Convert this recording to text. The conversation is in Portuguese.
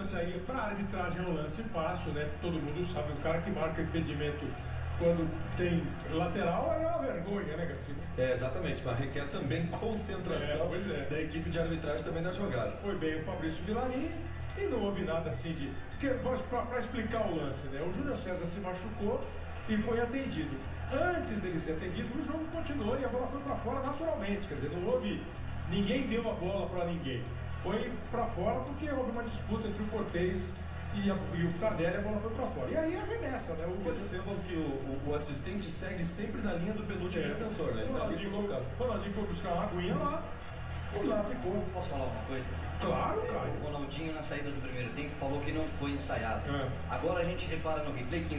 lance aí, para arbitragem é um lance fácil, né? Todo mundo sabe, o cara que marca impedimento quando tem lateral aí é uma vergonha, né, Garcia? É, exatamente, mas requer também concentração É, é. da equipe de arbitragem também na jogada. Foi bem o Fabrício Vilarim e não houve nada assim de. Porque, para explicar o lance, né? O Júlio César se machucou e foi atendido. Antes dele ser atendido, o jogo continuou e a bola foi para fora naturalmente. Quer dizer, não houve. Ninguém deu a bola para ninguém. Foi para fora porque houve uma disputa entre o Cortez e, a, e o Tardelli, a bola foi para fora. E aí arremessa, né? O Percebam que o, o, o assistente segue sempre na linha do penúltimo É. defensor, né? Ele O tá ali Ronaldinho foi, Ronaldinho foi buscar uma aguinha lá e lá ficou. Posso falar uma coisa? Claro, Caio. O Ronaldinho, na saída do primeiro tempo, falou que não foi ensaiado. É. Agora a gente repara no replay que